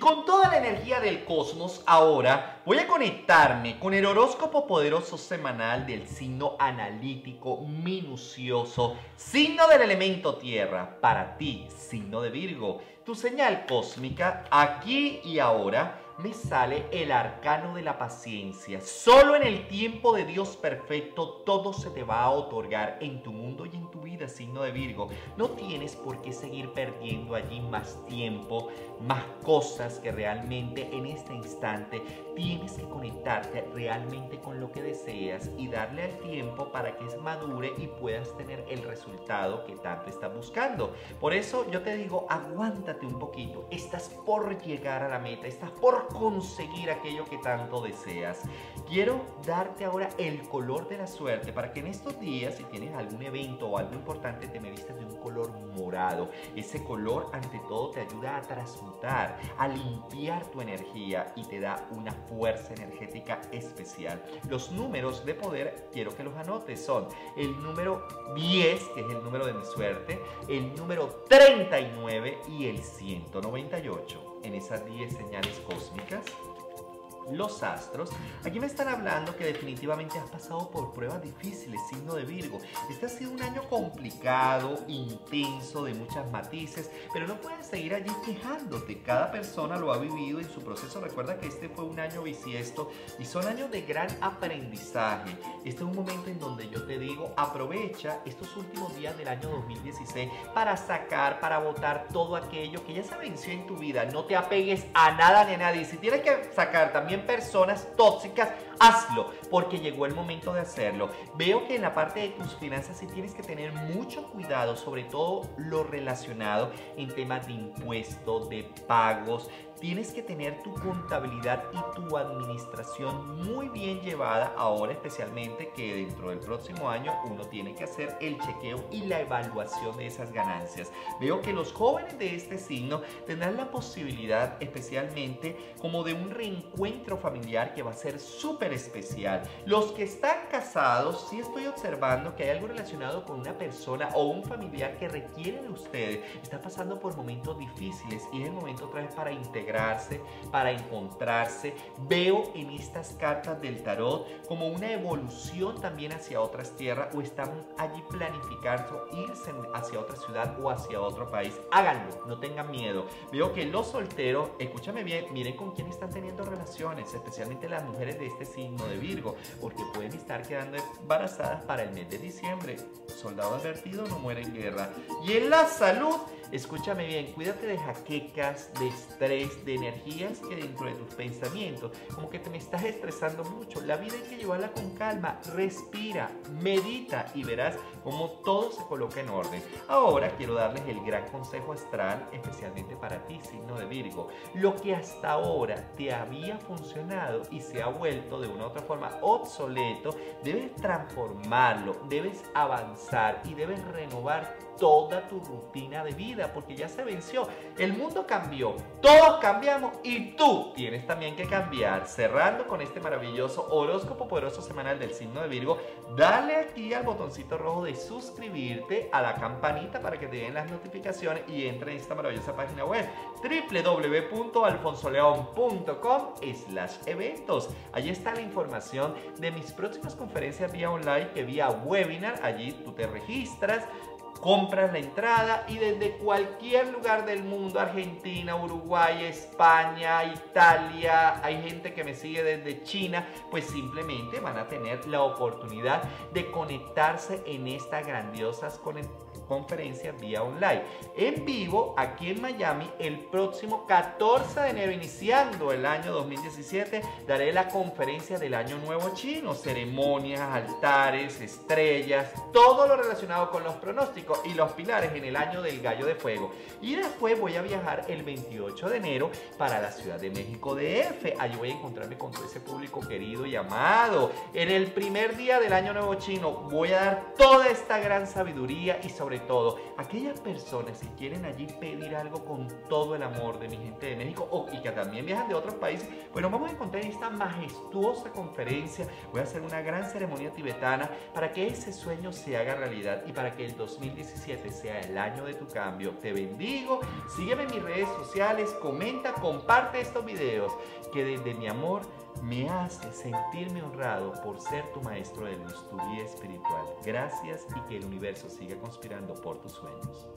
con toda la energía del cosmos, ahora voy a conectarme con el horóscopo poderoso semanal del signo analítico minucioso, signo del elemento tierra, para ti, signo de Virgo. Tu señal cósmica, aquí y ahora, me sale el arcano de la paciencia. Solo en el tiempo de Dios perfecto todo se te va a otorgar en tu mundo y en tu vida, signo de Virgo. No tienes por qué seguir perdiendo allí más tiempo, más cosas que realmente en este instante tienes que conectarte realmente con lo que deseas y darle al tiempo para que madure y puedas tener el resultado que tanto estás buscando. Por eso yo te digo, aguántate un poquito. Estás por llegar a la meta, estás por conseguir aquello que tanto deseas. Quiero darte ahora el color de la suerte para que en estos días, si tienes algún evento o algo importante, te me vistas de un color morado. Ese color, ante todo, te ayuda a transmutar, a limpiar tu energía y te da una fuerza energética especial. Los números de poder, quiero que los anotes, son el número 10, que es el número de mi suerte, el número 39 y el 198 en esas 10 señales cósmicas los astros, aquí me están hablando que definitivamente has pasado por pruebas difíciles, signo de Virgo. Este ha sido un año intenso, de muchas matices, pero no puedes seguir allí quejándote. Cada persona lo ha vivido en su proceso. Recuerda que este fue un año bisiesto y son años de gran aprendizaje. Este es un momento en donde yo te digo, aprovecha estos últimos días del año 2016 para sacar, para votar todo aquello que ya se venció en tu vida. No te apegues a nada ni a nadie. Si tienes que sacar también personas tóxicas, hazlo, porque llegó el momento de hacerlo. Veo que en la parte de tus finanzas sí tienes que tener mucho cuidado, sobre todo lo relacionado en temas de impuestos, de pagos, tienes que tener tu contabilidad y tu administración muy bien llevada ahora especialmente que dentro del próximo año uno tiene que hacer el chequeo y la evaluación de esas ganancias. Veo que los jóvenes de este signo tendrán la posibilidad especialmente como de un reencuentro familiar que va a ser súper especial. Los que están casados, sí estoy observando que hay algo relacionado con una persona o un familiar que requiere de ustedes. Está pasando por momentos difíciles y es el momento otra vez para integrar para encontrarse. Veo en estas cartas del tarot como una evolución también hacia otras tierras o están allí planificando irse hacia otra ciudad o hacia otro país. Háganlo, no tengan miedo. Veo que los solteros, escúchame bien, miren con quién están teniendo relaciones, especialmente las mujeres de este signo de Virgo, porque pueden estar quedando embarazadas para el mes de diciembre. Soldado advertido no muere en guerra. Y en la salud, escúchame bien, cuídate de jaquecas, de estrés, de energías que dentro de tus pensamientos, como que te me estás estresando mucho. La vida hay que llevarla con calma, respira, medita y verás cómo todo se coloca en orden. Ahora quiero darles el gran consejo astral, especialmente para ti, signo de Virgo. Lo que hasta ahora te había funcionado y se ha vuelto de una u otra forma obsoleto, debes transformarlo, debes avanzar y debes renovar toda tu rutina de vida porque ya se venció. El mundo cambió, todos cambiamos y tú tienes también que cambiar. Cerrando con este maravilloso horóscopo poderoso semanal del signo de Virgo, dale aquí al botoncito rojo de suscribirte a la campanita para que te den las notificaciones y entre en esta maravillosa página web www.alfonsoleon.com slash eventos. Allí está la información de mis próximas conferencias vía online que vía webinar. Allí tú te registras compras la entrada y desde cualquier lugar del mundo, Argentina, Uruguay, España, Italia, hay gente que me sigue desde China, pues simplemente van a tener la oportunidad de conectarse en estas grandiosas conferencias vía online. En vivo, aquí en Miami, el próximo 14 de enero, iniciando el año 2017, daré la conferencia del Año Nuevo Chino, ceremonias, altares, estrellas, todo lo relacionado con los pronósticos y los pilares en el año del gallo de fuego. Y después voy a viajar el 28 de enero para la Ciudad de México DF. Allí voy a encontrarme con todo ese público querido y amado. En el primer día del año nuevo chino voy a dar toda esta gran sabiduría y sobre todo, aquellas personas que quieren allí pedir algo con todo el amor de mi gente de México o, y que también viajan de otros países, bueno, vamos a encontrar esta majestuosa conferencia. Voy a hacer una gran ceremonia tibetana para que ese sueño se haga realidad y para que el 2017 sea el año de tu cambio. Te bendigo, sígueme en mis redes sociales, comenta, comparte estos videos que desde mi amor me hace sentirme honrado por ser tu maestro de luz, tu guía espiritual. Gracias y que el universo siga conspirando por tus sueños.